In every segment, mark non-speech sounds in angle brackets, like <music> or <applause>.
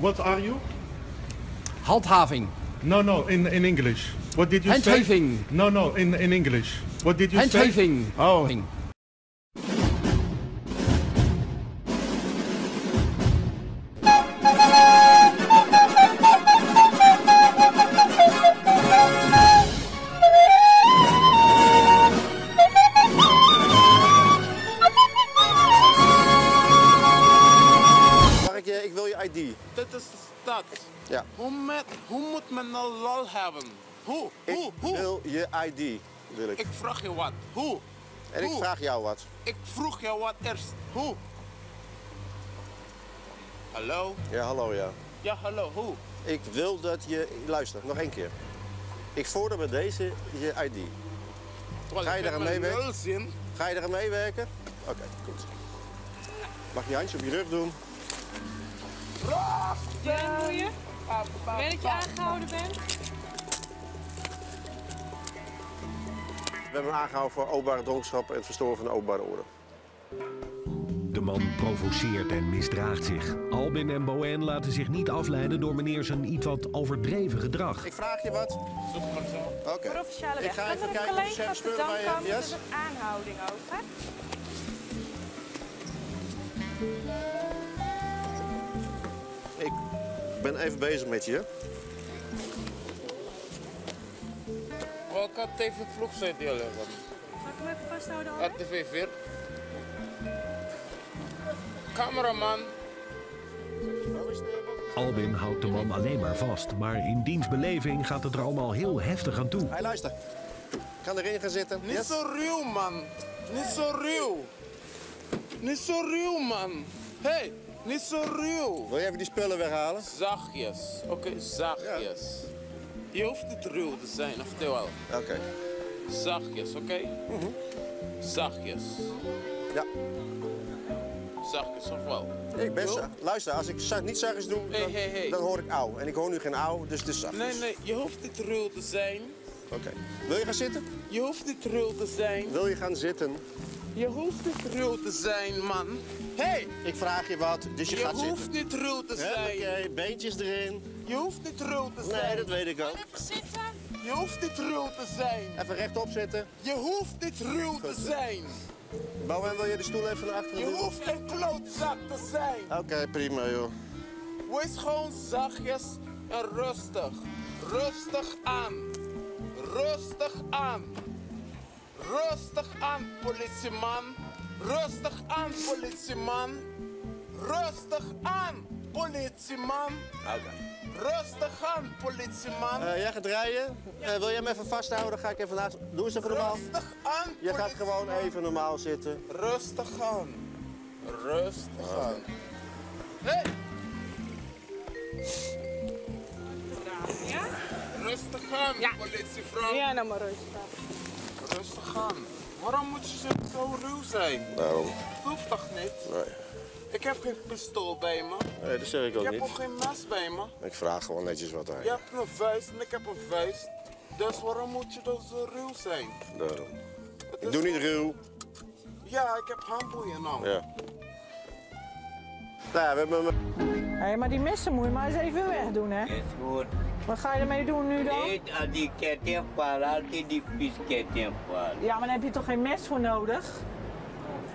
what are you? Handhaving. No, no, in, in English. What did you say? Handhaving. No, no, in, in English. What did you say? Handhaving. Oh, wat. Hoe? En ik hoe? vraag jou wat. Ik vroeg jou wat eerst. Hoe? Hallo? Ja, hallo ja. Ja, hallo. Hoe? Ik wil dat je... Luister, nog één keer. Ik vorder met deze je ID. Ga je daar aan meewerken? Ga je eraan meewerken? Oké, goed. Mag je je handje op je rug doen? Ja, doe je? Weet dat je aangehouden bent? We hebben hem aangehouden voor openbare dronkenschap en het verstoren van de openbare orde. De man provoceert en misdraagt zich. Albin en Boën laten zich niet afleiden door meneer zijn iets wat overdreven gedrag. Ik vraag je wat. Oké. Ik ga even kijken of er collega spullen bij je. Yes? met een aanhouding over? Ik ben even bezig met je. Welke TV-vlog zijn hebben? Zal ik hem even vasthouden, Albert? RTV 4. Cameraman. Albin houdt de man alleen maar vast. Maar in diens beleving gaat het er allemaal heel heftig aan toe. Hé, luister. Ik kan erin gaan zitten. Niet Yes? zo ruw, man. Niet zo ruw. Niet zo ruw, man. Hé, hey, niet zo ruw. Wil je even die spullen weghalen? Zachtjes. Oké, zachtjes. Je hoeft niet ruw te zijn, oftewel. Oké. Zachtjes, oké? Zachtjes. Ja. Zachtjes, of wel? Ik ben Wil? za- Luister, als ik niet zachtjes doe, Hey, dan, hey, hey. dan hoor ik auw. En ik hoor nu geen auw, dus het is zachtjes. Nee, nee, je hoeft niet ruw te zijn. Oké. Wil je gaan zitten? Je hoeft niet ruw te zijn. Wil je gaan zitten? Je hoeft niet ruw te zijn, man. Hé, hey, Ik vraag je wat, dus je, je gaat hoeft zitten. niet ruw te Oké, zijn. beentjes erin. Je hoeft niet ruw te zijn. Nee, dat weet ik ook. Even zitten. Je hoeft niet ruw te zijn. Even rechtop zitten. Je hoeft niet ruw te zijn. Bowen, wil je de stoel even naar achteren Je doen? hoeft geen klootzak te zijn. Oké, prima joh. Wees gewoon zachtjes en rustig. Rustig aan. Rustig aan. Rustig aan, politieman. Rustig aan, politieman. Rustig aan, politieman. Oké. Rustig aan, politieman. Eh, jij gaat rijden. Eh, wil jij hem even vasthouden? Dan ga ik even naast. Doe eens even normaal. Rustig aan, Je gaat gewoon even normaal zitten. Rustig aan. Rustig aan. Hey, Ja? rustig aan, Ja. politievrouw. Ja, nou maar rustig. Rustig aan. Waarom moet je zo ruw zijn? Daarom. Dat hoeft toch niet? Nee. Ik heb geen pistool bij me. nee, dat zeg ik Ik ook heb niet. ook geen mes bij me. Ik vraag gewoon netjes wat aan Je je. hebt een vuist en ik heb een vuist. Dus waarom moet je dan zo ruw zijn? Daarom. Ik doe niet ruw. Ja, ik heb handboeien nou. Ja. Nou ja, we hebben hem. Hé, maar die messen moet je maar eens even wegdoen, hè? Is goed. Wat ga je ermee doen nu dan? Niet aan die ketting vallen, altijd die viesketting vallen. Ja, maar daar heb je toch geen mes voor nodig?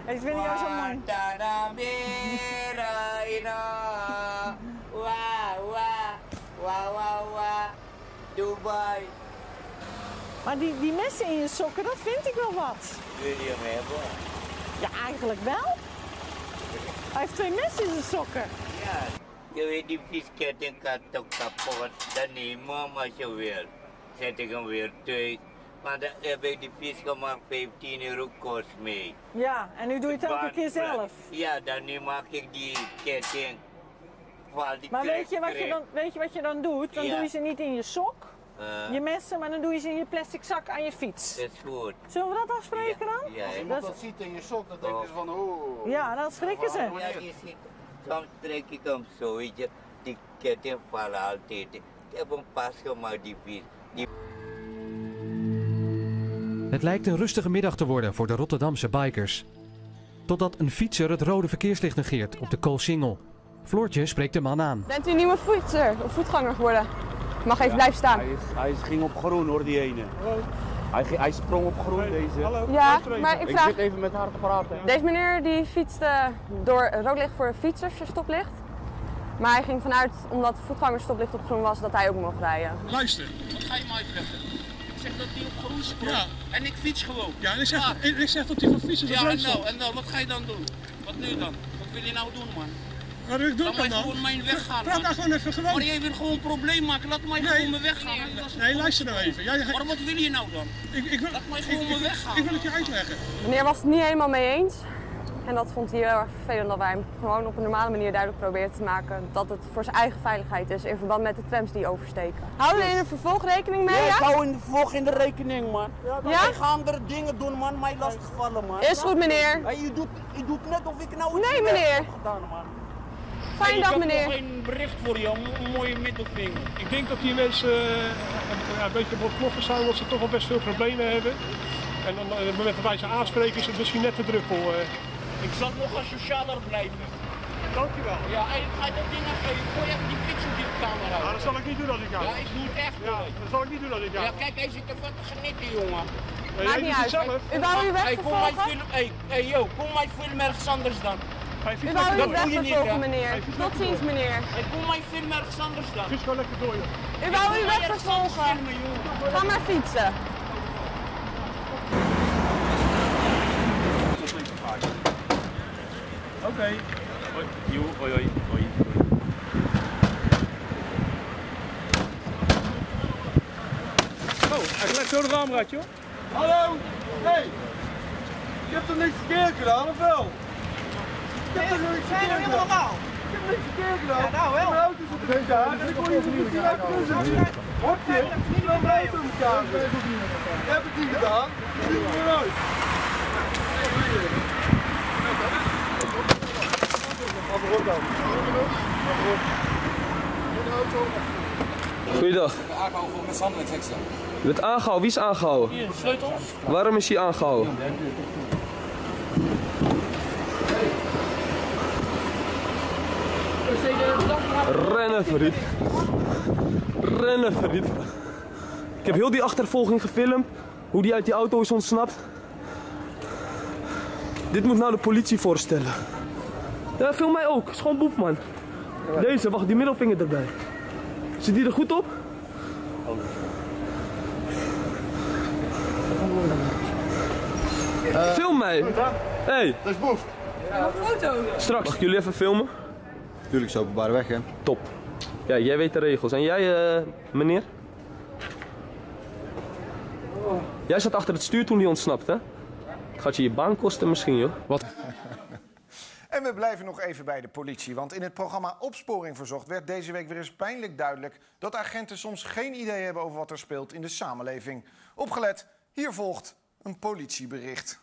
Ik vind jou zo mooi. Wa, wa, wa, wa, wa. Dubai. Maar die, die messen in je sokken, dat vind ik wel wat. Wil je hem hebben? Ja, eigenlijk wel. Hij heeft twee messen in zijn sokken. Ja. Je weet, die viesketting gaat toch kapot. Dan neem hem als je wil. Zet ik hem weer thuis. Maar dan heb ik die vis gemaakt 15 euro kost mee. Ja, en nu doe je het elke keer zelf. Ja, dan nu maak ik die ketting. Die Maar weet je, wat je dan, weet je wat je dan doet? Dan Ja. doe je ze niet in je sok, krek. je messen, maar dan doe je ze in je plastic zak aan je fiets. Dat is goed. Zullen we dat afspreken dan? Ja, ja. Dat Dat ziet in je sok, dan denken ze van, oh. ja, dan schrikken ze. Ja, je ziet, soms trek ik hem zo, weet je. Die ketting vallen altijd. Ik heb hem pas gemaakt, die. Die Het lijkt een rustige middag te worden voor de Rotterdamse bikers. Totdat een fietser het rode verkeerslicht negeert op de Koolsingel. Floortje spreekt de man aan. Bent u een nieuwe fietser of voetganger geworden? Mag even blijven staan. Hij, is, hij is- ging op groen hoor, die ene. Hij, hij sprong op groen, deze. Hallo, Ja, maar ik Ik vraag... zit even met haar te praten. Deze meneer die fietste door rood licht voor fietsersstoplicht. Maar hij ging vanuit, omdat voetgangersstoplicht op groen was, dat hij ook mocht rijden. Luister. Wat ga je mij uitleggen? Ik zeg dat hij op groen sprong. Ja. En ik fiets gewoon. Ja, en ik zeg, ik, ik zeg dat hij van fietsen Ja, en nou, en nou, wat ga je dan doen? Wat nu dan? Wat wil je nou doen, man? Wat wil ik doen Laat mij dan? gewoon mijn weg gaan, Praat daar gewoon even Maar gewoon. jij wil gewoon een probleem maken. Laat mij gewoon mijn weg gaan. Nee, luister nou even. Jij, Maar wat wil je nou dan? ik, ik, wil, Laat mij ik, gewoon ik, mijn weg gaan. ik wil het je uitleggen. Meneer was het niet helemaal mee eens. En dat vond hij heel erg vervelend dat wij hem gewoon op een normale manier duidelijk proberen te maken dat het voor zijn eigen veiligheid is in verband met de trams die oversteken. Houden we in de vervolg rekening mee? Ja, ik Ja? hou in de volg in de rekening, man. Ja? Hij gaat andere dingen doen, man. Mij lastigvallen, man. Is goed meneer. Hey, je, doet, je doet net of ik nou iets Nee, meneer. heb gedaan, man. Fijne ik dag heb nog meneer. een bericht voor jou, een mooie middelvinger. Ik denk dat die mensen eh, ja, een beetje op knoffen staan, omdat ze toch wel best veel problemen hebben. En dan, eh, op het moment dat wij ze aanspreken is het misschien net te druppel. eh. Ik zal nog een socialer blijven. Dankjewel. Ja, en ga dat ding even, gooi even die fiets op die camera. Ja, dat zal ik niet doen als ik jou. Ja, ik doe het echt. Ja, dat zal ik niet doen als ik jou. Ja, kijk, hij zit ervan te genieten, jongen. Nee, Maakt niet uit. zelf. U wou uw weg Hey, kom mij vervolgen? film, hey, hey, yo, kom mij film ergens anders dan. Hij U wou weg niet, vervolgen hè? meneer. Tot ziens meneer. Hey, kom mij film ergens anders dan. Fiets gewoon lekker door, joh. U wou uw Kom weg vervolgen. Ga maar fietsen. Oké. Hoi, joe, hoi, hoi, hoi. Oh, hij legt zo de raamraad, joh. Hallo? Hey! Je hebt toch niks verkeerd gedaan, of wel? Verkeerd gedaan? normaal? Ik heb niks verkeerd gedaan. Ja, nou wel. Mijn er niet aan en ik wil je niet auto zetten. Hop je? Mijn auto elkaar. Ik heb het niet gedaan. Zie er maar uit. Goeiedag. Je bent aangehouden. Wie is aangehouden? Hier, sleutels. Waarom is hij aangehouden? Rennen, Farid. Rennen, Farid. Ik heb heel die achtervolging gefilmd. Hoe die uit die auto is ontsnapt. Dit moet nou de politie voorstellen. Ja, film mij ook. Is gewoon boef, man. Deze, wacht, die middelvinger erbij. Zit die er goed op? Film mij. Hey. Dat is boef. Straks. Mag ik jullie even filmen? Tuurlijk is openbaar weg, hè? Top. Ja, jij weet de regels. En jij, eh, meneer? Jij zat achter het stuur toen hij ontsnapte, hè? Het gaat je je baan kosten misschien, joh. Wat? <laughs> En we blijven nog even bij de politie. Want in het programma Opsporing Verzocht werd deze week weer eens pijnlijk duidelijk dat agenten soms geen idee hebben over wat er speelt in de samenleving. Opgelet, hier volgt een politiebericht.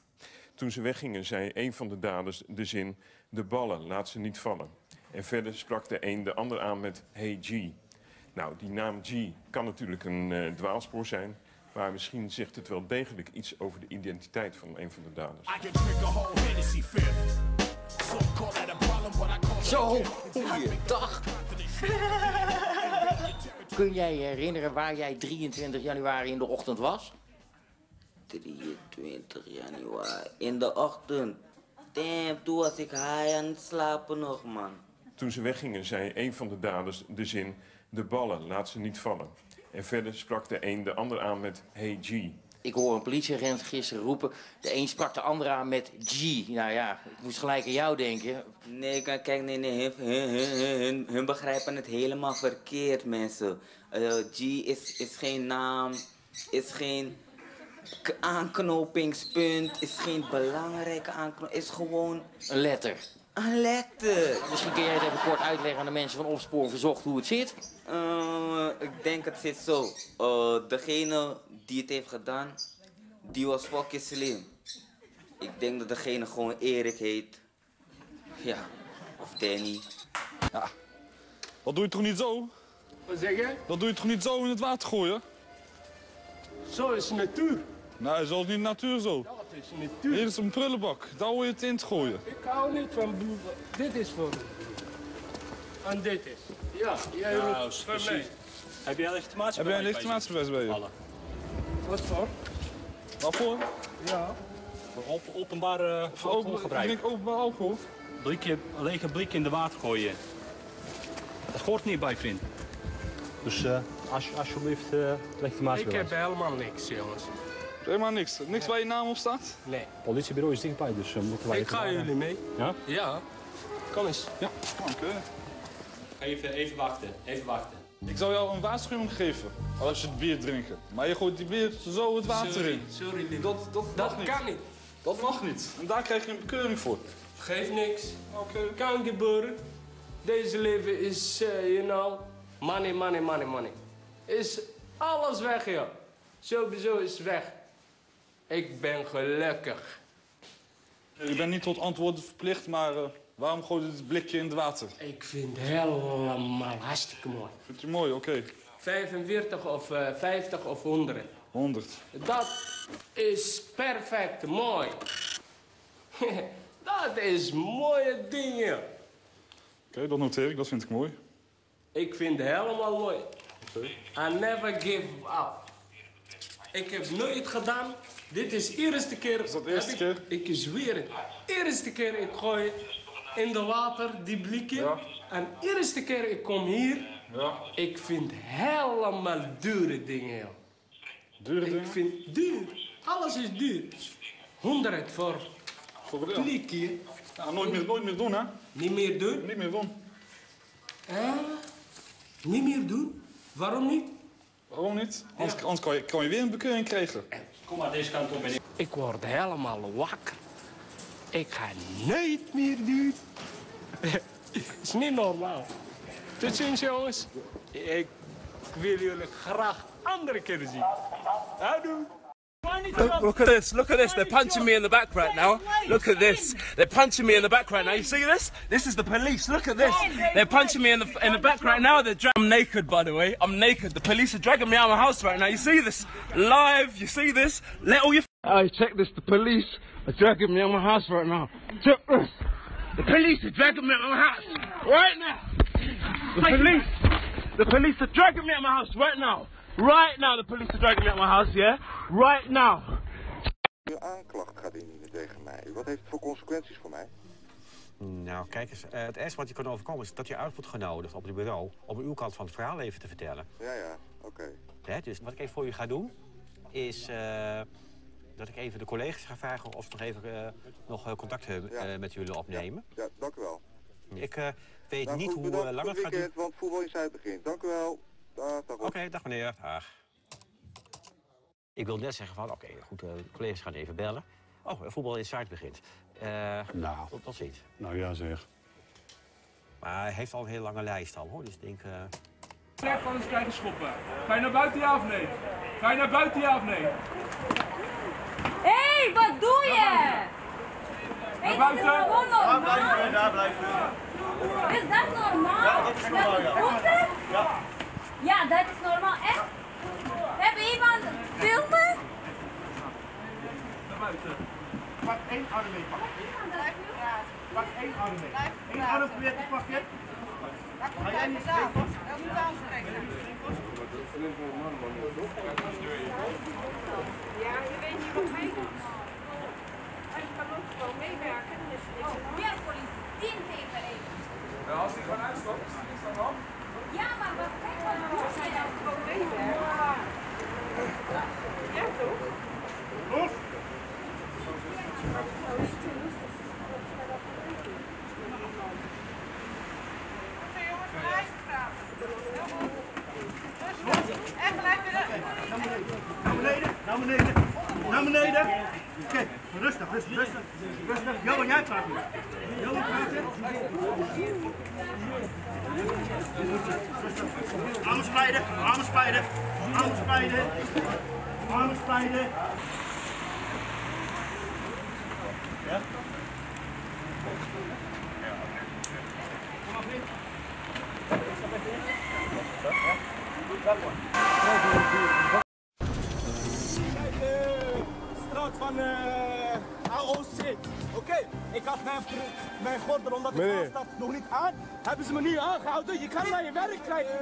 Toen ze weggingen, zei een van de daders de zin: De ballen, laat ze niet vallen. En verder sprak de een de ander aan met Hey G. Nou, die naam G kan natuurlijk een eh, dwaalspoor zijn. Maar misschien zegt het wel degelijk iets over de identiteit van een van de daders. Zo, goeiedag. <laughs> Kun jij je herinneren waar jij 23 januari in de ochtend was? 23 januari in de ochtend. Damn, toen was ik high aan het slapen nog, man. Toen ze weggingen, zei een van de daders de zin: De ballen, laat ze niet vallen. En verder sprak de een de ander aan met Hey G. Ik hoor een politieagent gisteren roepen. De een sprak de ander aan met G. Nou ja, ik moest gelijk aan jou denken. Nee, kijk, kijk, nee, nee, hun, hun, hun, hun, hun, hun begrijpen het helemaal verkeerd, mensen. Eh, G is, is geen naam, is geen aanknopingspunt, is geen belangrijke aanknoping, is gewoon Een letter. Een letter. Misschien kun jij het even kort uitleggen aan de mensen van Opsporing Verzocht hoe het zit. Eh, ik denk het zit zo. Eh, degene die het heeft gedaan, die was fucking slim. Ik denk dat degene gewoon Erik heet. Ja, of Danny. Ja. Dat doe je toch niet zo? Wat zeg je? Dat doe je toch niet zo in het water gooien? Zo is de natuur. Nee, zo is niet de natuur zo. Is. Hier is een prullenbak, daar hoor je het in te gooien. Ik hou niet van bloed. Dit is voor En dit is. Ja, jij roept van precies. mij. Heb jij een legitimatiebewijs? Heb jij een legitimatiebewijs bij je? Wat voor? Waarvoor? Ja. Voor op, openbaar Voor alcoholgebruik. open- ik denk openbaar alcohol. Blikje, een lege blik in de water gooien. Dat hoort niet bij, vriend. Dus eh, als, alsjeblieft, uh, Ik legitimatiebewijs. heb helemaal niks, jongens. Helemaal niks. Niks waar je naam op staat? Nee. Politiebureau is dichtbij, dus uh, moeten wij... Ik ga jullie mee. Ja? Ja. Kom eens. Ja, oké. Even, even wachten, even wachten. Ik zou jou een waarschuwing geven als je het bier drinken. Maar je gooit die bier zo het water Sorry, in. sorry, lief. Dat, dat, Dat mag niet. kan niet. Dat mag niet. En daar krijg je een bekeuring voor. Geeft niks. Oké. Kan gebeuren. Deze leven is, eh, you know, money, money, money, money. Is alles weg, joh. Sowieso is het weg. Ik ben gelukkig. Je bent niet tot antwoorden verplicht, maar eh, waarom gooi je dit blikje in het water? Ik vind het helemaal hartstikke mooi. Vind je mooi? Oké. 45 of eh, 50 of 100. 100. Dat is perfect mooi. <laughs> dat is mooie dingen. Oké, dat noteer ik. Dat vind ik mooi. Ik vind het helemaal mooi. I never give up. Ik heb nooit gedaan. Dit is de eerste keer. Is dat de eerste keer? Ik zweer het. Eerste keer ik gooi in de water die blikje. En eerste keer ik kom hier. Ja. Ik vind helemaal dure dingen. Dure ik vind duur. Alles is duur. 100 voor, voor blikje. Ja, nooit meer, nooit meer doen, hè? Niet meer doen? Niet meer doen. Hè? Niet meer doen? Waarom niet? Waarom niet? Anders, anders kan, je, kan je weer een bekeuring krijgen. Kom maar deze kant op, meneer. Ik word helemaal wakker. Ik ga nooit meer doen. <laughs> is niet normaal. Tot ziens, jongens. Ik wil jullie graag andere keren zien. Houdoe. Look, look at this, look at this. They're punching me in the back right now. Look at this. They're punching me in the back right now. You see this? This is the police. Look at this. They're punching me in the in the back right now. They're I'm naked, by the way. I'm naked. The police are dragging me out of my house right now. You see this? Live. You see this? Let all your. Hey, check this. The police are dragging me out of my house right now. Check this. The police are dragging me out of my house right now. The police. The police are dragging me out of my house right now. Right now, the police are dragging me out of my house, yeah? Right now. U aanklacht gaat indienen tegen mij. Wat heeft het voor consequenties voor mij? Nou, kijk eens. eh, het eerste wat je kan overkomen is dat je uit wordt genodigd op het bureau... om uw kant van het verhaal even te vertellen. Ja, ja, oké. Dus wat ik even voor u ga doen, is eh, dat ik even de collega's ga vragen... of ze nog even eh, nog contact eh, met jullie opnemen. Ja, dank u wel. Ik eh, weet Nou, niet goed, hoe lang het gaat duren. weekend, want voetbal in Zuid begint. Dank u wel. Oké, dag meneer. Dag. Ik wil net zeggen van, oké, goed, eh, de collega's gaan even bellen. Oh, voetbal in Zuid begint. Eh Nou. Tot, tot ziens. Nou ja, zeg. Maar hij heeft al een hele lange lijst al, hoor. Dus ik denk... eh, Net anders krijgen schoppen. Ga je naar buiten ja of nee? Ga je naar buiten ja of nee? Hé, hey, wat doe je? Naar buiten. Daar blijven, daar blijven. Is dat normaal? Ja, dat is normaal, ja. Ja. Ja, dat is normaal. Echt? Heb iemand filmen? Naar buiten. Pak één arm mee, pak. Pak één arm mee. Eén arm probeert te pakken. Ga jij niet streng vast? Ja, Hebben ze me nu aangehouden? Je kan naar je werk krijgen.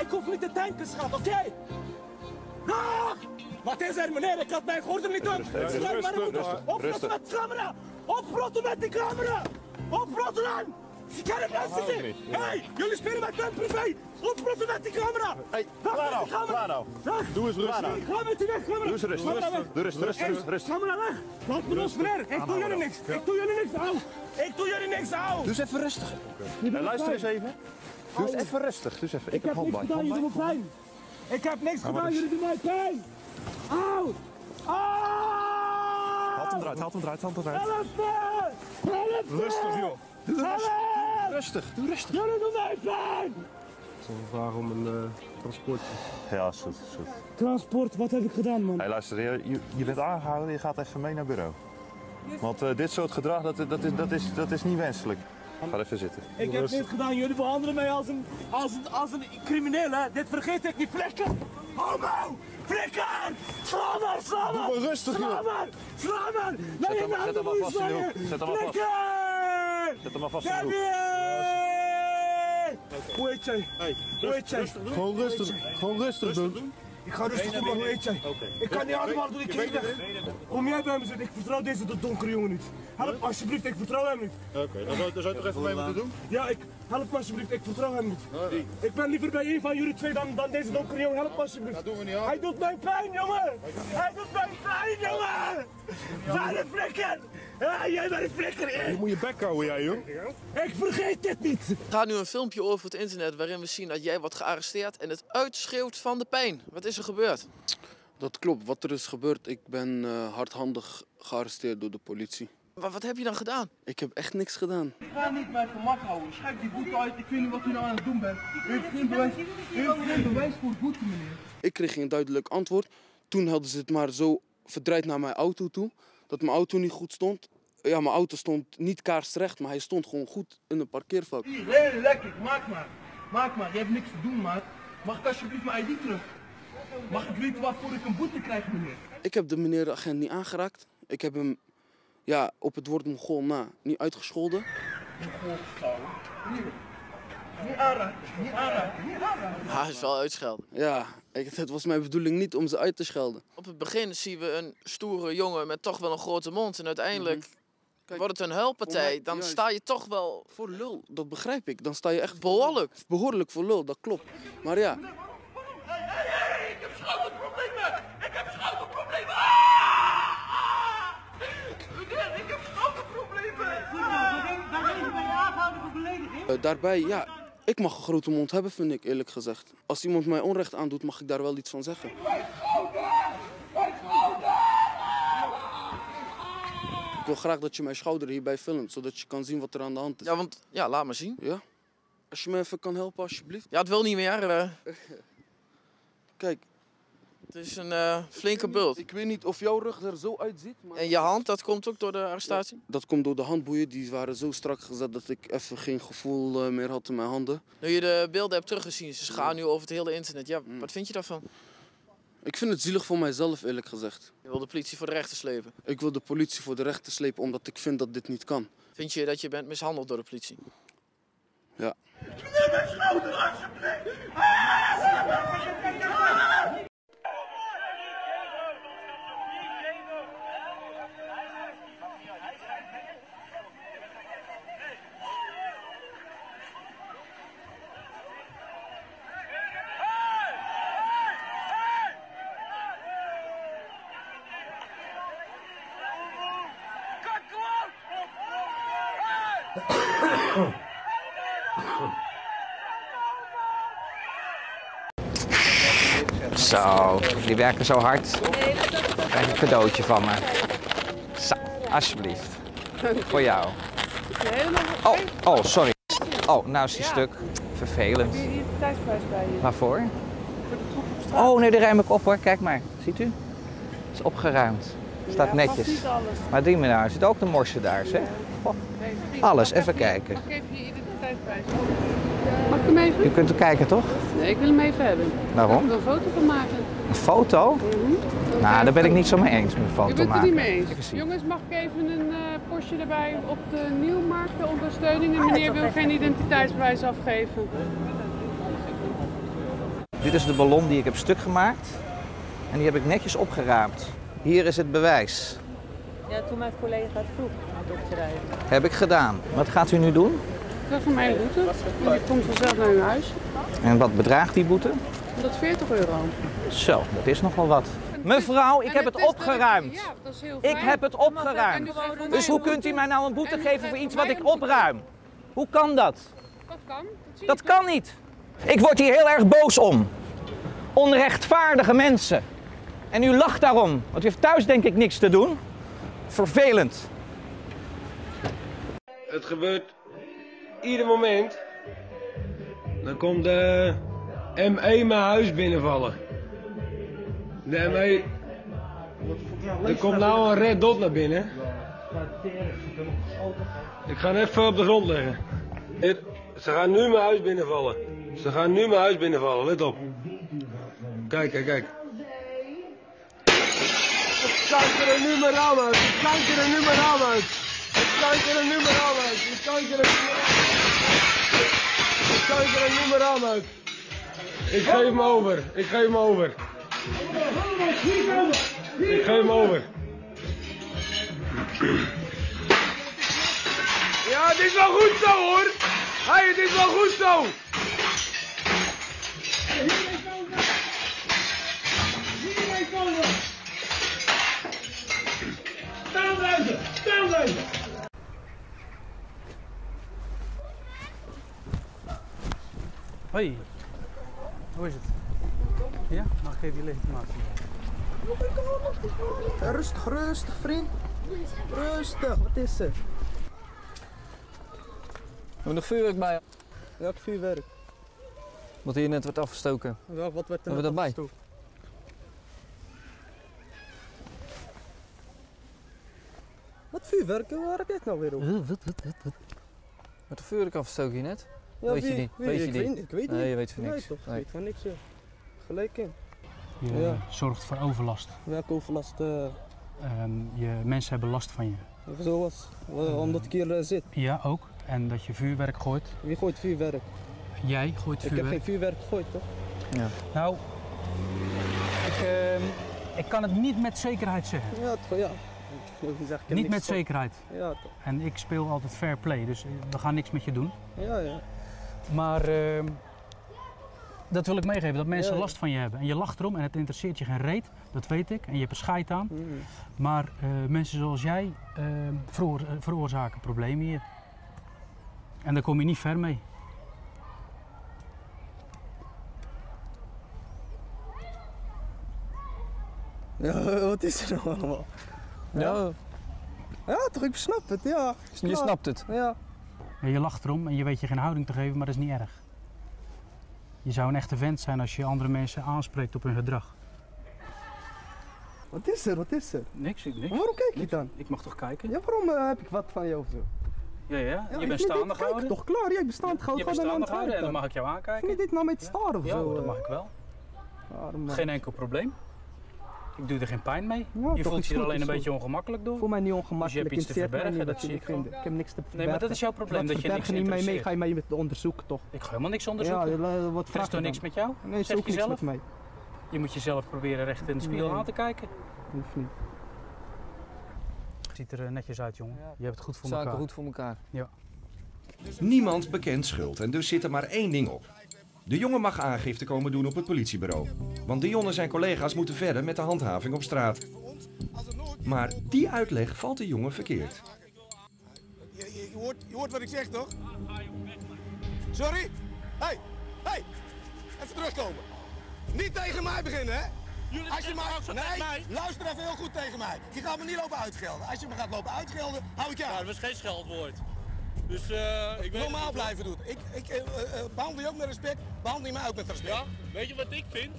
Ik hoef niet te tanken, schat, oké? Ah! Wat is er, meneer? Ik had mijn gordel niet op. Rustig, Sluit maar de Oprotten met de camera. Oprotten met de camera. Oprotten aan. Ze kennen mensen hou ik zich. niet. Hé, jullie spelen met mijn privé. Oprotten met de camera. Hé, klaar nou, klaar nou. Doe eens rustig. Ga met die weg, camera. Doe eens rustig, rustig. rustig, rustig, rustig. Camera weg. Laat me los, meneer. Ik doe jullie niks. Ik doe jullie niks, au. Ik doe jullie niks, au. Doe eens even rustig. Luister eens even. Doe eens even rustig. Doe even. Ik heb niks gedaan, jullie doen pijn. Ik heb niks gedaan, jullie doen mij pijn. Auw. Haal hem eruit, haal hem eruit, haal hem eruit. Rustig, joh. Rustig. Rustig, doe rustig. Jullie doen mij pijn. Ik zal vragen om een eh, transport. Ja, is goed, is goed. Transport, wat heb ik gedaan, man? Hey, luister, je, je, bent aangehouden, je gaat even mee naar bureau. Want eh, dit soort gedrag, dat, dat, is, dat, is, dat is niet wenselijk. Ga even zitten. Ik heb dit gedaan, jullie behandelen mij als een, als een, als een crimineel, hè? Dit vergeet ik niet, flikker! Homo! Flikker! Sla maar, sla maar! Doe maar rustig, Sla joh. maar! Sla maar! Zet Nee, hem- zet maar vast slaan. Zet hem maar vast. Zet hem maar vast in de hoek. Hoe heet jij? Hoe heet jij? Gewoon rustig, gewoon rustig doen. Ik ga rustig doen, maar hoe heet jij? Ik kan niet allemaal door die keer weg. Kom jij bij me zitten? Ik vertrouw deze donkere jongen niet. Help alsjeblieft, ik vertrouw hem niet. Oké, dan zou, dan zou je toch even mee moeten doen? Ja, ik, help me alsjeblieft, ik vertrouw hem niet. Ik ben liever bij een van jullie twee dan, dan deze donkere jongen. Help me alsjeblieft. Dat doen we niet aan. Hij doet mij pijn, jongen. Hij doet mij pijn, jongen. Waar een flikker. Ja, jij bent een flikker. Je moet je bek houden, jij, joh. Ik vergeet dit niet. Er gaat nu een filmpje over het internet waarin we zien dat jij wordt gearresteerd en het uitschreeuwt van de pijn. Wat is er gebeurd? Dat klopt. Wat er is gebeurd, ik ben eh, hardhandig gearresteerd door de politie. Maar wat heb je dan gedaan? Ik heb echt niks gedaan. Ik ga niet mijn gemak houden. Schrijf die boete uit. Ik weet niet wat u nou aan het doen bent. U heeft geen bewijs, u heeft geen bewijs voor boete, meneer. Ik kreeg geen duidelijk antwoord. Toen hadden ze het maar zo verdraaid naar mijn auto toe. Dat mijn auto niet goed stond. Ja, mijn auto stond niet kaarsrecht, maar hij stond gewoon goed in een parkeervak. Hier, heel lekker. Maak maar. Maak maar. Je hebt niks te doen, maat. Mag ik alsjeblieft mijn ID terug? Mag ik weten waarvoor ik een boete krijg, meneer? Ik heb de meneer de agent niet aangeraakt. Ik heb hem ja, op het woord Mongool na niet uitgescholden. Ja, is wel uitschelden. Ja, ik, het was mijn bedoeling niet om ze uit te schelden. Op het begin zien we een stoere jongen met toch wel een grote mond en uiteindelijk wordt het een huilpartij. Dan juist. sta je toch wel voor lul. Dat begrijp ik. Dan sta je echt behoorlijk. Behoorlijk voor lul, dat klopt. Maar ja, Ik heb schouderproblemen. Ik heb schouderproblemen. Meneer, ik heb schouderproblemen. Daar ben je bij je aangehouden voor belediging. eh, daarbij, ja, ik mag een grote mond hebben, vind ik eerlijk gezegd. Als iemand mij onrecht aandoet, mag ik daar wel iets van zeggen. Ik wil graag dat je mijn schouder hierbij filmt, zodat je kan zien wat er aan de hand is. Ja, want ja, laat maar zien. Ja? Als je me even kan helpen, alsjeblieft. Ja, het wil niet meer. eh. <laughs> Kijk. Het is een eh, flinke bult. Ik weet niet of jouw rug er zo uitziet. Maar... En je hand, dat komt ook door de arrestatie? Dat komt door de handboeien, die waren zo strak gezet dat ik even geen gevoel eh, meer had in mijn handen. Nu je de beelden hebt teruggezien, ze gaan nu over het hele internet. Ja, Mm. wat vind je daarvan? Ik vind het zielig voor mijzelf, eerlijk gezegd. Je wil de politie voor de rechter slepen. Ik wil de politie voor de rechter slepen omdat ik vind dat dit niet kan. Vind je dat je bent mishandeld door de politie? Ja. Neem mijn schouder, alsjeblieft. Zo, die werken zo hard. Krijg een cadeautje van me. Zo, alsjeblieft. Voor jou. Oh, oh, sorry. Oh, nou is die stuk. Vervelend. Heb je hier de bij je? Waarvoor? Voor de troep op straat? Oh nee, die ruim ik op hoor. Kijk maar. Ziet u? Het is opgeruimd. Staat netjes. Maar die me nou, er zit ook de morsen daar zeg. Alles, even kijken. Mag ik even je identiteitsprijs. Mag ik hem even? U kunt er kijken, toch? Nee, ik wil hem even hebben. Waarom? Ik wil er een foto van maken. Een foto? Nou, daar ben ik niet zo mee eens met een foto U bent het maken. niet mee eens? Jongens, mag ik even een eh, postje erbij op de Nieuwmarkt, de ondersteuning? En meneer wil geen identiteitsprijs afgeven. Dit is de ballon die ik heb stuk gemaakt. En die heb ik netjes opgeraapt. Hier is het bewijs. Ja, toen mijn collega het vroeg om het op te rijden. Heb ik gedaan. Wat gaat u nu doen? Is van mijn boete. En die komt vanzelf naar uw huis. En wat bedraagt die boete? 140 euro. Zo, dat is nogal wat. Mevrouw, ik heb het opgeruimd. Ja, dat is heel Ik heb het opgeruimd. Dus hoe kunt u mij nou een boete geven voor iets wat ik opruim? Hoe kan dat? Dat kan. Dat kan niet. Ik word hier heel erg boos om. Onrechtvaardige mensen. En u lacht daarom, want u heeft thuis denk ik niks te doen. Vervelend. Het gebeurt ieder moment. Dan komt de ME mijn huis binnenvallen. De ME. Er komt nou een red dot naar binnen. Ik ga hem even op de grond leggen. Ze gaan nu mijn huis binnenvallen. Ze gaan nu mijn huis binnenvallen, let op. Kijk, kijk, kijk. Kanker er nu mijn raam uit. Kanker er nu mijn raam uit. Ik er nu mijn raam uit. Ik kanker er nu mijn raam uit. Ik kanker er nu mijn raam uit. Ik geef hem over. Ik geef hem over. Ik geef hem over. Ja, het is wel goed zo hoor. Hé, hey, het is wel goed zo. Hoi, hoe is het? Ja, mag ik even je legitimatie? Rustig, rustig, vriend. Rustig, wat is er? We hebben nog vuurwerk bij. Welk vuurwerk? Wat hier net werd afgestoken. Wel, wat werd er Hebben we net dat bij? Wat vuurwerk? Waar heb je het nou weer over? Wat, wat, wat, wat? Met de vuurwerk afgestoken hier net? Ja, weet wie- je niet? wie? Weet je ik, niet? Weet, ik weet nee, niet. je weet van Nee, niks. toch? Ik Nee. weet van niks. eh. Gelijk in. Je Ja. zorgt voor overlast. Welke overlast? eh Ehm, je, mensen hebben last van je. zoals? Wel, Omdat ik hier eh, zit. Ja, ook. En dat je vuurwerk gooit. Wie gooit vuurwerk? Jij gooit Ik heb vuurwerk. geen vuurwerk gegooid, toch? Ja. Nou, ik, ehm, ik kan het niet met zekerheid zeggen. Ja, toch, ja. Ik wil niet Niet met van- zekerheid. Ja, toch. En ik speel altijd fair play, dus eh, we gaan niks met je doen. Ja, ja. Maar ehm, dat wil ik meegeven, dat mensen Ja, last van je hebben. En je lacht erom en het interesseert je geen reet, dat weet ik. En je hebt er scheid aan. Mm. Maar eh, mensen zoals jij ehm, veroor- eh, veroorzaken problemen hier. En daar kom je niet ver mee. Ja, <laughs> wat is er nou allemaal? Ja. Ja, toch, ik snap het, ja. Je snapt het. Ja. Ja, je lacht erom en je weet je geen houding te geven, maar dat is niet erg. Je zou een echte vent zijn als je andere mensen aanspreekt op hun gedrag. Wat is er, wat is er? Niks, niks. Waarom kijk je dan? Ik mag toch kijken? Ja, waarom eh, heb ik wat van jou of zo? Ja, ja. Ja, je ik bent staande gehouden. toch klaar, jij bent staande Je gehouden. bent ga dan aan staande het gehouden en dan mag ik jou aankijken. Vind je dit nou mee te staren of Ja, zo? dat eh? mag ik wel. Waarom? Geen enkel probleem. Ik doe er geen pijn mee. Ja, je voelt je er alleen een beetje ongemakkelijk door. Voel mij niet Dus je ongemakkelijk. hebt iets te verbergen, niet dat zie niet ik. Ik heb niks te verbergen. Nee, maar dat is jouw probleem, dat je niks niet mee mee, ga je mij met onderzoeken toch? Ik ga helemaal niks onderzoeken. Ja, wat Er vraag is toch je niks met jou? Nee, zoek je niks zelf. met mij. Je moet jezelf proberen recht in de spiegel Nee. aan te kijken. Hoeft niet. Ziet er eh, netjes uit, jongen. Je hebt het goed voor Zaken elkaar. goed voor elkaar. Ja. Niemand bekent schuld en dus zit er maar één ding op. De jongen mag aangifte komen doen op het politiebureau. Want Dion en zijn collega's moeten verder met de handhaving op straat. Maar die uitleg valt de jongen verkeerd. Je, je, je hoort, je hoort wat ik zeg, toch? Sorry? Hey, hey, even terugkomen. Niet tegen mij beginnen, hè? Als je mij, nee, luister even heel goed tegen mij. Je gaat me niet lopen uitgelden. Als je me gaat lopen uitgelden, hou ik je aan. dat is geen scheldwoord. Dus eh, ik weet Normaal het blijven doen. Ik, ik eh, eh, behandel je ook met respect, behandel je mij ook met respect. Ja, weet je wat ik vind?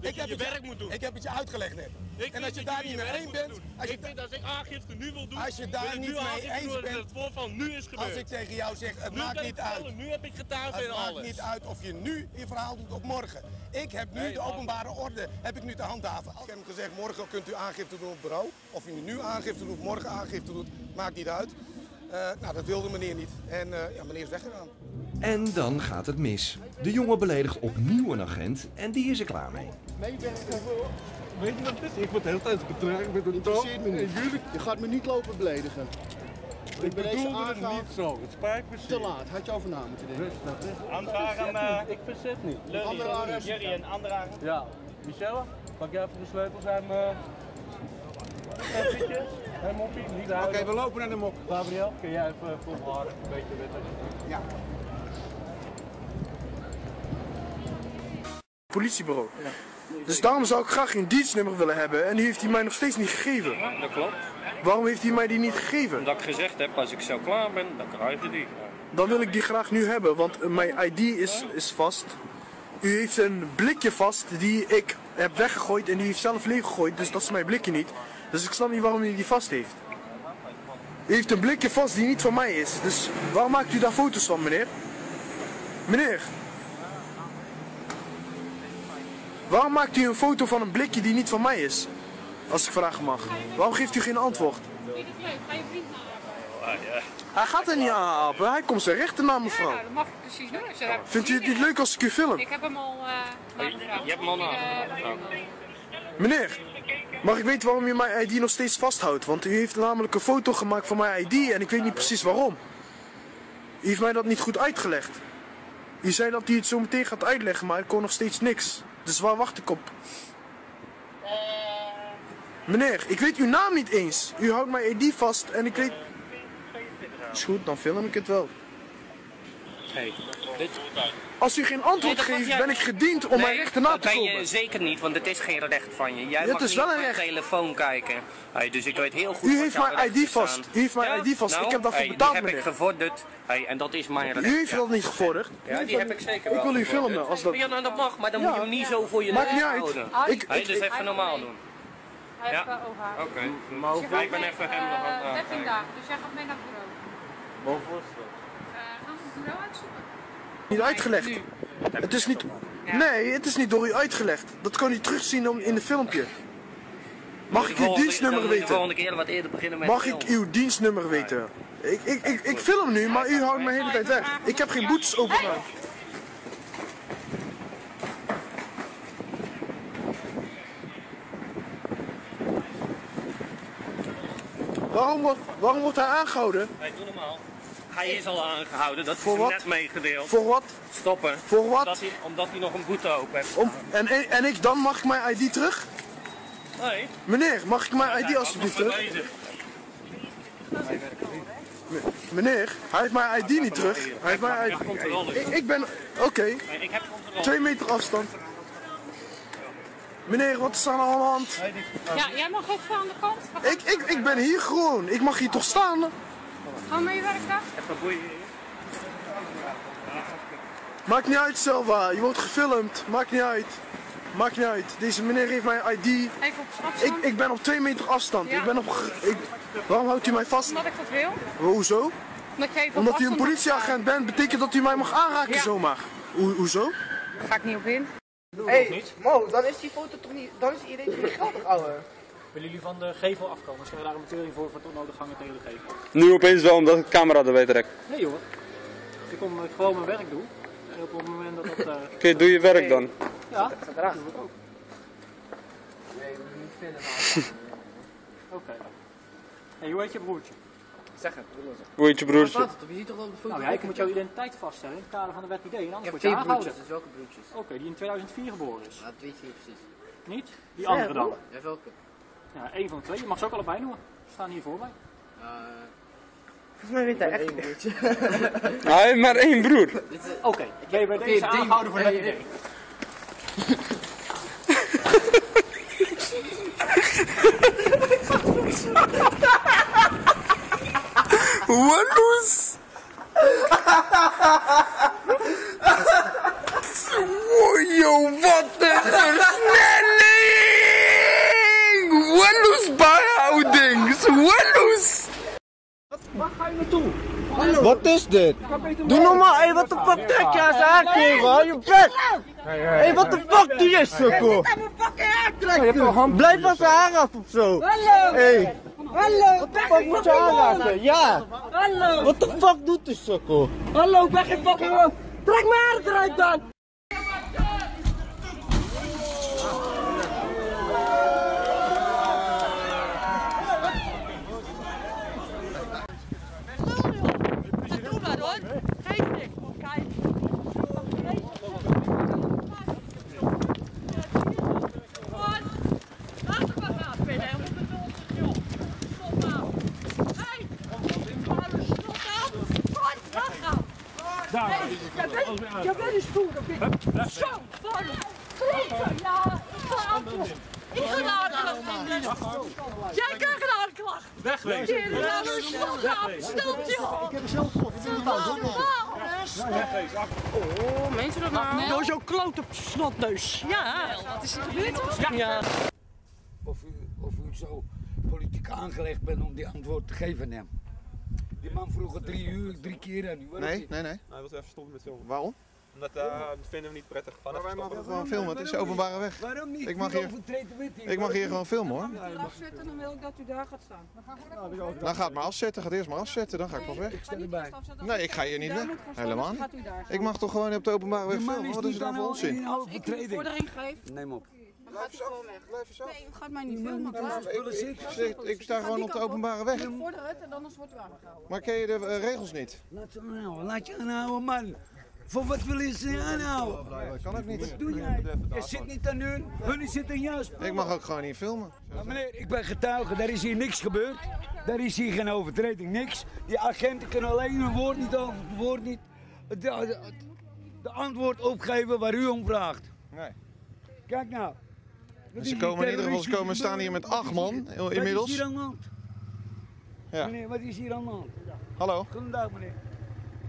dat je je het werk moet doen. Ik heb het je uitgelegd net. Ik en als je daar je niet je mee eens bent, als je, Ik vind als ik aangifte nu wil doen, als je daar ik niet mee eens bent, het voorval nu is gebeurd. als ik tegen jou zeg, het Nu maakt niet ik uit. Nu heb ik getuigen Het en maakt alles. niet uit of je nu je verhaal doet of morgen. Ik heb nu de openbare orde heb ik nu te handhaven. Ik heb hem gezegd, morgen kunt u aangifte doen op het bureau. Of u nu aangifte doet, morgen aangifte doet, maakt niet uit. Eh, nou, dat wilde meneer niet. En eh, ja, meneer is weggegaan. En dan gaat het mis. De jongen beledigt opnieuw een agent en die is er klaar mee. Weet je wat het is? Ik word de hele tijd met een toon. Interesseert me niet. En jullie... Je gaat me niet lopen beledigen. Ik ben deze bedoelde het niet zo. Het spijt me Te laat, had je over na moeten denken. Aanvragen, eh, Ik verzet niet. Andere aanrager. Jerry en aandragen. Ja, Michelle, pak jij even de sleutels aan me. Eventjes. Hé moppie, niet. Oké, we lopen naar de mok. Gabriel, kun jij even volharden? Een beetje weten. Ja. politiebureau. Dus daarom zou ik graag een dienstnummer willen hebben en die heeft hij mij nog steeds niet gegeven. Dat klopt. Waarom heeft hij mij die niet gegeven? Omdat ik gezegd heb, als ik zo klaar ben, dan krijg je die. Dan wil ik die graag nu hebben, want mijn ID is, is vast. U heeft een blikje vast die ik heb weggegooid en die heeft zelf leeggegooid, dus dat is mijn blikje niet. Dus ik snap niet waarom u die vast heeft. U heeft een blikje vast die niet van mij is, dus waarom maakt u daar foto's van, meneer? Meneer, waarom maakt u een foto van een blikje die niet van mij is? Als ik vragen mag. Waarom geeft u geen antwoord? Vind leuk? Ga je vriend naar Hij gaat er niet aan apen, hij komt zijn rechten naar mevrouw. Nou, dat mag ik precies doen. Vindt u het niet leuk als ik u film? Ik heb hem al eh naar mevrouw. Je hebt hem al na. Eh, Meneer, mag ik weten waarom u mijn ID nog steeds vasthoudt? Want u heeft namelijk een foto gemaakt van mijn ID en ik weet niet precies waarom. U heeft mij dat niet goed uitgelegd. U zei dat u het zo meteen gaat uitleggen, maar ik kon nog steeds niks. Dus waar wacht ik op? Meneer, ik weet uw naam niet eens. U houdt mijn ID vast en ik weet... Is goed, dan film ik het wel. Hey, dit... Als u geen antwoord Nee, dat geeft, jij- ben ik gediend om mijn rechten na dat te ben komen. je zeker niet, want het is geen recht van je. Jij Ja, mag is niet wel op een mijn recht. telefoon kijken. Hey, dus ik weet heel goed U wat heeft mijn ID vast. staan. U heeft mijn Ja? ID vast. Nou, Ik heb daarvoor hey, betaald, Die heb meneer. ik gevorderd. Hey, en dat is mijn recht. U heeft dat niet gevorderd. Ja, die heb ik zeker wel Ik wil u gevorderd. filmen als dat... Ja, nou dat mag, maar dan Ja. moet je hem niet zo voor je Maakt neus niet uit. houden. Ik- dus ik- even normaal doen. Hij heeft Ja. OH. Oké. Dus gaat Ik ben even hem nog aan het eh, 13 aankijken. dagen, dus jij gaat mee naar het bureau. Boven Eh, gaan we het bureau uitzoeken? Niet uitgelegd. Het is niet... Nee, het is niet door u uitgelegd. Dat kan u terugzien om- in de filmpje. Mag ik uw dienstnummer weten? volgende keer wat eerder beginnen met Mag ik uw dienstnummer weten? Ik, ik, ik, ik film nu, maar u houdt me de hele tijd weg. Ik heb geen boetes overgemaakt. Waarom wordt, waarom wordt hij aangehouden? Hey, doe normaal. Hij is al aangehouden, dat is Voor hem wat? net meegedeeld. Voor wat? Stoppen. Voor wat? Omdat hij, omdat hij nog een boete open heeft. Om, en, en, en ik dan, mag ik mijn ID terug? Nee. Meneer, mag ik mijn ID alsjeblieft terug? Me- Meneer, hij heeft mijn ID niet terug. Hij heeft mijn ID... Ik, ik ben... Oké. Ik heb controle. Twee meter afstand. Meneer, wat is er aan de hand? Ja, jij mag even aan de kant. Ik, ik, ik ben hier gewoon. Ik mag hier toch staan? Gaan we je werk? Even boeien. Maakt niet uit, Selva. Je wordt gefilmd. Maakt niet uit. Maakt niet uit. Deze meneer heeft mijn ID. Even op afstand. Ik, ik ben op twee meter afstand. Ja. Ik ben op... Ik, waarom houdt u mij vast? Omdat ik dat wil. Hoezo? Omdat, op Omdat u een politieagent bent, betekent dat u mij mag aanraken Ja. zomaar. Ho hoezo? Daar ga ik niet op in. Hé, hey, Mo, dan is die foto toch niet, dan is iedereen toch niet geldig, ouwe? Willen jullie van de gevel afkomen? We daar een bekeuring voor voor het onnodig hangen tegen de gevel? Nu opeens wel, omdat de camera erbij trekt. Nee hoor. Ik kom eh, gewoon mijn werk doen. En op het moment dat dat... eh, <laughs> Oké, doe je werk dan. Ja, dat doe ik ook. Nee, we moeten niet vinden, <laughs> Oké. Hey, hoe heet je broertje? Zeg het. Hoe heet je broertje? Wat? Je ziet toch wel op de foto? Nou ja, ik moet jouw identiteit vaststellen in het kader van de wet ID. En anders word je twee aangehouden. broertjes, dus welke broertjes? Oké, die in 2004 geboren is. Ja, dat weet je niet precies. Niet? Die Ja, andere dan? Ja, welke? Ja, één van de twee. Je mag ze ook allebei noemen. Ze staan hier voor mij. Uh, Volgens mij weet hij echt broertje. <laughs> Hij heeft maar één broer. Oké, ben je bij Oké, deze ding- aangehouden voor wet hey. Walloes! Wow, yo, wat een <laughs> versnelling! Wendels bijhouding. Wendels. Waar ga je naartoe? Hallo. Wat is dit? Doe normaal, hé, hey, wat de fuck trek je aan zijn haar, kerel? Je bek! Hé, wat de fuck doe je, sukkel? Ik heb mijn fucking haar trekken! Blijf van zijn haar af of zo! Hallo! Hey. Hallo! Wat de fuck moet je aanraken? Ja! Hallo! Wat de fuck doet die sukkel? Hallo, ik ben geen fucking man! Trek mijn haar eruit dan! Jij bent- Jij bent een bitch. Zo. Drinken, ja. Verantwoord. Ik ga naar de klacht. Jij krijgt een aanklacht. Wegwezen. Stop, joh. Ik heb er zelf voor. Oh, meent u dat nou? Door zo'n klote snotneus. Ja, wat is er gebeurd? Ja. Of u, of u zo politiek aangelegd bent om die antwoord te geven aan hem. Die man vroeg het drie uur, drie keer aan u. Wat is Nee, nee, nee. Hij wil even stoppen met filmen. Waarom? Omdat eh, dat vinden we niet prettig. Gaan Maar wij mogen stoppen. gewoon filmen, het is openbare weg. Waarom niet? Ik mag U hier, ik mag hier gewoon filmen hoor. afzetten, dan wil ik dat u daar gaat staan. Dan gaat maar afzetten, gaat eerst maar afzetten, dan ga ik pas weg. Ik sta erbij. Nee, ik ga hier niet weg. Helemaal niet. Gaat u daar Ik mag toch gewoon op de openbare weg filmen? Wat is niet er dan aan voor onzin? Als ik u een overtreding. vordering geef, Neem op. dan gaat u gewoon weg. Nee, u gaat mij niet filmen. Ik, ik sta gewoon op de openbare weg. Ik vorder het en anders wordt u aangehouden. Maar ken je de eh, regels niet? Laat ze aanhouden, laat je aanhouden man. Voor wat wil je ze aanhouden? Dat kan ook niet. Wat doe jij? Je zit niet aan hun, hun zitten in jouw spullen. Ik mag ook gewoon niet filmen. Maar meneer, ik ben getuige, daar is hier niks gebeurd. Daar is hier geen overtreding, niks. Die agenten kunnen alleen een woord niet, over, woord niet de, de, de antwoord opgeven waar u om vraagt. Nee. Kijk nou. Ze komen in hier ieder geval, ze komen staan hier met acht man eh, Wat inmiddels. is hier aan de hand? Ja. Meneer, wat is hier aan de hand? Hallo? Goedendag meneer.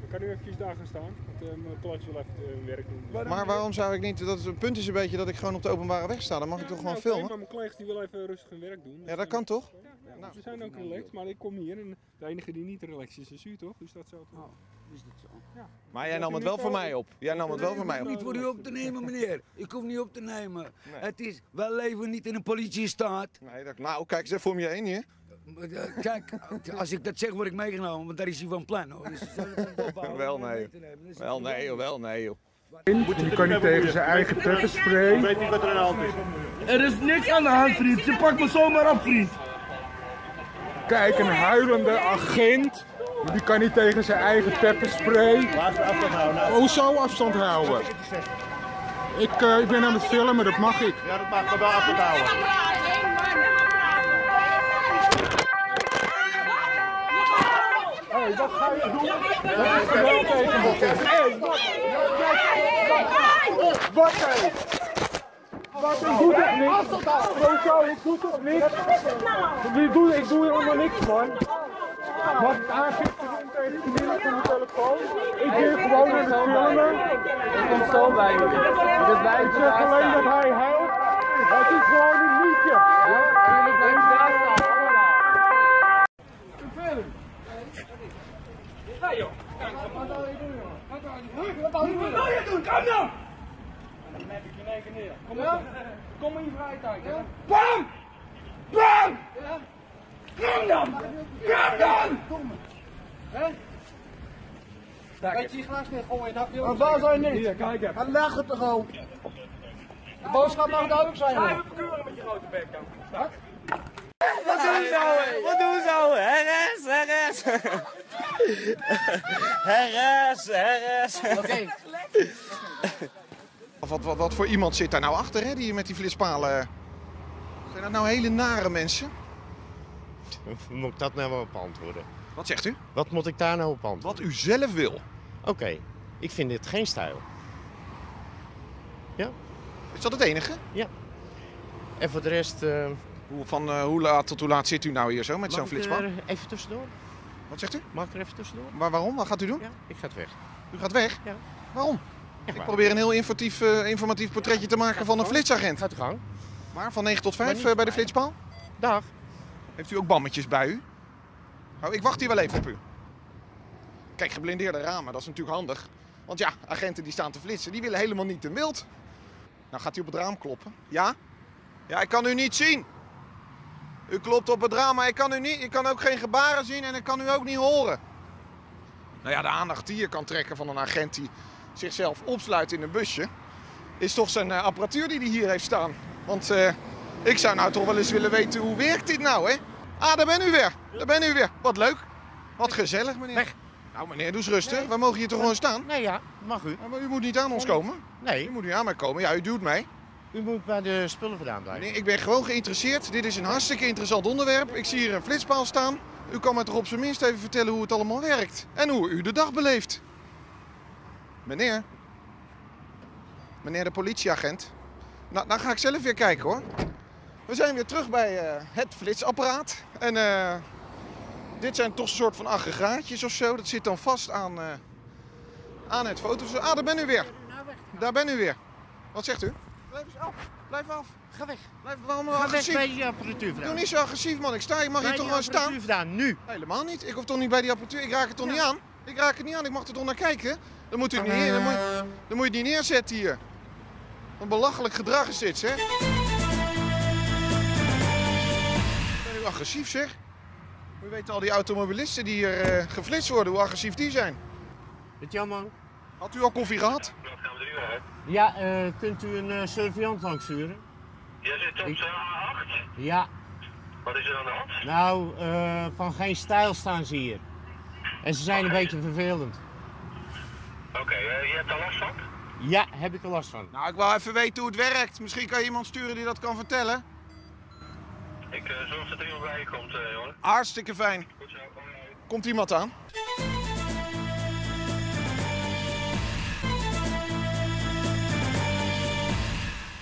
Ik kan nu eventjes daar gaan staan, want uh, mijn collega's wil even hun werk doen. Maar waarom zou ik niet, dat is, het punt is een beetje dat ik gewoon op de openbare weg sta, dan mag ik toch gewoon oké, filmen? maar mijn collega's die willen even rustig hun werk doen. Ja, dat kan toch? Ja, ja, ze zijn ook relaxed, maar ik kom hier en de enige die niet relaxed is, is u toch? Dus dat zou toch... is dat zo? Ja. Maar jij nam het wel voor mij op. Jij nam het wel voor mij Ik op. hoef niet voor u op te nemen, meneer. Ik hoef niet op te nemen. Het is, wij leven niet in een politiestaat. Nee, dat, nou, kijk eens even om je heen hier. Eh, Kijk, als ik dat zeg, word ik meegenomen, want daar is hij van plan. Hoor. Dus Wel nee. mee te nemen. Dus Wel nee, joh, wel nee, joh. Die kan niet tegen zijn eigen pepperspray. Weet niet wat er aan de hand is. Er is niks aan de hand, vriend. Je pakt me zomaar op, vriend. Kijk, een huilende agent. Die kan niet tegen zijn eigen pepperspray. afstand houden. Hoezo afstand houden? Ik, eh, ik ben aan het filmen, dat mag ik. Ja, dat mag, maar wel afstand houden. Wat ga je doen? Dat is geweld tegen me. Hé, wat? Wat? Wat, ik doe toch niks? Hoezo, ik doe toch niks? Ik doe, ik doe helemaal niks, man. Mag ik doen familie van de telefoon? Ik ben gewoon aan het filmen. Ik kom zo bij me. Ik zeg alleen dat hij huilt. Het is gewoon een liedje. Ja, jullie blijven daar staan. Ga joh! Wat wil je doen? Kom dan! Dan heb ik je in één keer neer. Kom maar, kom in je vrije tijd. hè. Bam! Bam! Kom dan! Kom dan! Weet je je glas neer gooien? Dat wil Maar waar zijn niet? Hier, kijk even. Hij legt het toch ook? De boodschap mag duidelijk zijn. Ga even bekeuren met je grote bek dan. Wat? Wat doen ze nou? Wat doen ze nou? RS, RS. Herres, herres. <laughs> Oké. Wat, wat, wat voor iemand zit daar nou achter, hè, die met die flitspalen... Zijn dat nou hele nare mensen? Moet ik dat nou wel op antwoorden? Wat zegt u? Wat moet ik daar nou op antwoorden? Wat u zelf wil. Oké, ik vind dit geen stijl. Ja. Is dat het enige? Ja. En voor de rest... eh, Hoe, van, eh, hoe laat tot hoe laat zit u nou hier zo met zo'n ik flitspaal? er even tussendoor? Wat zegt u? Mag ik er even tussendoor? Maar waarom? Wat gaat u doen? Ja, ik ga het weg. U gaat weg? Ja. Waarom? Echt Ik probeer een heel informatief, eh, informatief portretje te maken van een flitsagent. Gaat uw gang. Maar van 9 tot Maar 5 niet eh, bij de flitspaal? Dag. Heeft u ook bammetjes bij u? Nou, ik wacht hier wel even op u. Kijk, geblindeerde ramen, dat is natuurlijk handig. Want ja, agenten die staan te flitsen, die willen helemaal niet in beeld. Nou gaat hij op het raam kloppen. Ja? Ja, ik kan u niet zien. U klopt op het raam, maar ik kan, u niet, ik kan ook geen gebaren zien en ik kan u ook niet horen. Nou ja, de aandacht die je kan trekken van een agent die zichzelf opsluit in een busje... is toch zijn eh, apparatuur die hij hier heeft staan. Want eh, ik zou nou toch wel eens willen weten, hoe werkt dit nou, hè? Ah, daar ben u weer. Daar ben u weer. Wat leuk. Wat gezellig, meneer. Nou, meneer, doe eens rustig. Wij mogen hier toch gewoon staan? Nee, ja, mag u. maar u moet niet aan ons komen. Nee. U moet niet aan mij komen. Ja, u duwt mij. U moet bij de spullen vandaan blijven. Nee, ik ben gewoon geïnteresseerd. Dit is een hartstikke interessant onderwerp. Ik zie hier een flitspaal staan. U kan me toch op zijn minst even vertellen hoe het allemaal werkt. En hoe u de dag beleeft. Meneer. Meneer de politieagent. Nou, dan ga ik zelf weer kijken hoor. We zijn weer terug bij eh, het flitsapparaat. En eh, dit zijn toch een soort van aggregaatjes of zo. Dat zit dan vast aan, eh, aan het foto's. Ah, daar ben u weer. Daar ben u weer. Wat zegt u? Blijf eens af. Blijf af. Ga weg. Blijf, waarom Ga weg agressief? bij je apparatuur vandaan. Doe niet zo agressief man. Ik sta, ik mag hier toch die gewoon staan. vandaan, nu. Helemaal niet. Ik hoef toch niet bij die apparatuur. Ik raak het toch niet aan? Ik raak het niet aan. Ik mag er toch naar kijken? Dan moet u niet, dan moet, dan moet je het niet neerzetten hier. Wat belachelijk gedrag is dit, zeg. Agressief, zeg? U weet al die automobilisten die hier eh, geflitst worden, hoe agressief die zijn. Met jou man. Had u al koffie gehad? Ja, eh, kunt u een eh, surveillant langsturen? Jij zit op Ik- de A8. Ja. Wat is er aan de hand? Nou, eh, van geen stijl staan ze hier. En ze zijn een beetje vervelend. Oké, je hebt daar last van? Ja, heb ik er last van. Nou, ik wou even weten hoe het werkt. Misschien kan je iemand sturen die dat kan vertellen. Ik eh, zorg dat er iemand bij je komt, eh, jongen. Hartstikke fijn. Goed zo. Komt iemand aan?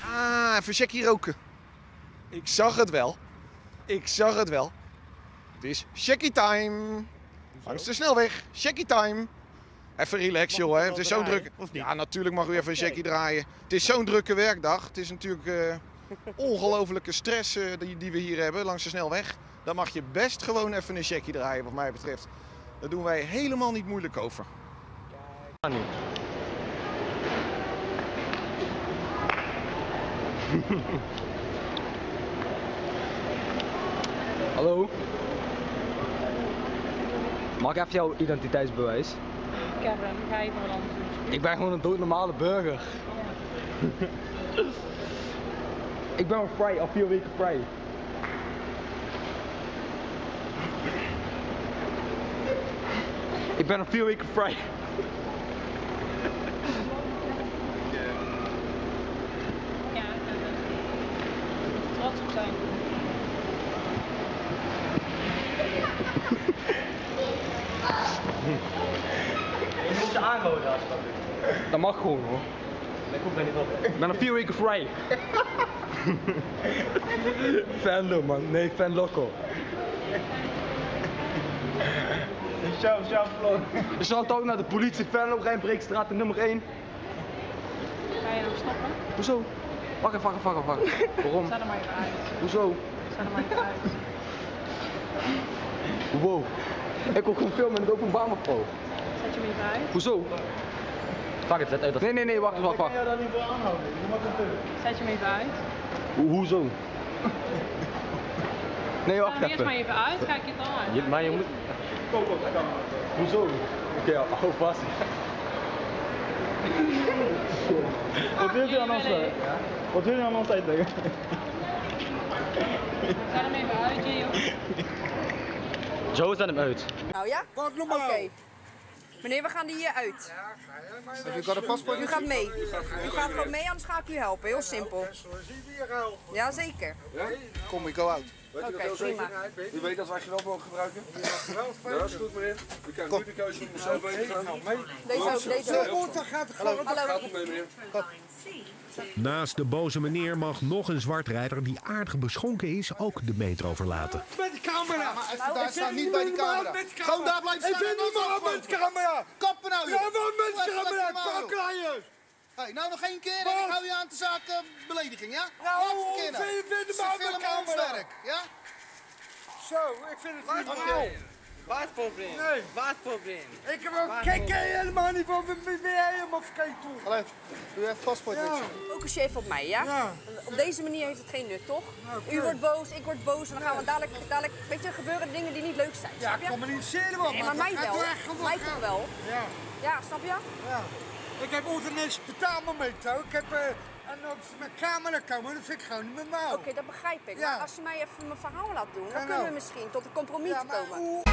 Ah, even checkie roken. Ik zag het wel. Ik zag het wel. Het is checkie time. Langs de snelweg. Checkie time. Even relax, joh. Hè. Het is zo'n drukke... Ja, natuurlijk mag u even een checkie draaien. Het is zo'n drukke werkdag. Het is natuurlijk eh ongelofelijke stress eh, die, die we hier hebben langs de snelweg. Dan mag je best gewoon even een checkie draaien, wat mij betreft. Daar doen wij helemaal niet moeilijk over. <laughs> Hallo? Mag ik even jouw identiteitsbewijs? Hem, ga even wat anders doen. Ik ben gewoon een doodnormale burger. <laughs> <laughs> ik ben al vrij, al vier weken vrij. Ik ben al vier weken vrij. Ja, trots op zijn. Je moet je aanhouden als dat Dat mag gewoon hoor. Er. Ik ben al vier weken vrij. <laughs> Fanlo man, nee fan loco. Ciao, ciao Flo. Je zal toch naar de politie Fanlo Rijnbreekstraat nummer 1. Ga je nou stoppen? Hoezo? Wacht even, wacht even, wacht even. Waarom? Zet er maar even uit. Hoezo? Zet er maar even uit. Wow. Ik wil gewoon filmen in het openbaar Flo. Zet je hem even uit. Hoezo? Fuck het, zet uit. Nee, nee, nee, wacht, wacht, wacht. daar niet voor aanhouden. Je mag het doen. Zet je hem even uit. Ho- hoezo? Nee, wacht Zet hem eerst maar even. even uit, kijk je het dan uit. Je, maar je moet... Hoezo? Oké, ja, hou vast. <laughs> Wat wil je aan ons zeggen? Wat wil je aan ons uitleggen? Zet hem even uit, Gio. Zo zet hem uit. Nou ja? Oké. Meneer, we gaan die hier uit. Heb je got een paspoort? U gaat mee. U gaat gewoon mee, anders ga ik u helpen. Heel simpel. Ja, zeker. Kom, ik go out. Oké, prima. U weet dat wij geweld mogen gebruiken? Ja, dat is goed meneer. U krijgt nu de keuze om zelf mee te gaan. Deze ook, deze ook. Hallo. Hallo. Gaat het mee meneer? Naast de boze meneer mag nog een zwartrijder die aardig beschonken is ook de metro verlaten. Met de camera! Maar even daar staan, niet bij die camera. Gewoon daar blijven staan. Ik vind niet meer met de camera! Kappen nou, joh. Ja, wel met even camera, kakleiers! Hey, nou nog één keer en ik hou je aan de zaak eh, belediging, ja? Nou, nou. vind je Ze maar op de camera. ja? Zo, ik vind het niet Laat normaal. maar. Waar het probleem? Nee. Waar het probleem? Ik heb ook kijk helemaal niet van wie ben jij helemaal verkeerd toe. Allee, doe even paspoort Ja. Focus je even op mij, ja? Op deze manier heeft het geen nut, toch? U wordt boos, ik word boos en dan gaan we dadelijk, dadelijk weet je, gebeuren dingen die niet leuk zijn. Ja, snap je? communiceren we, Nee, maar mij wel. Mij toch wel? Ja. Ja, snap je? Ja. Ik heb onze niks betaalmoment ook. Ik heb, uh, en ze mijn camera komen, dat vind ik gewoon niet normaal. Oké, dat begrijp ik. Ja. Maar als je mij even mijn verhaal laat doen, dan kunnen we misschien tot een compromis Ja, maar komen. hoe-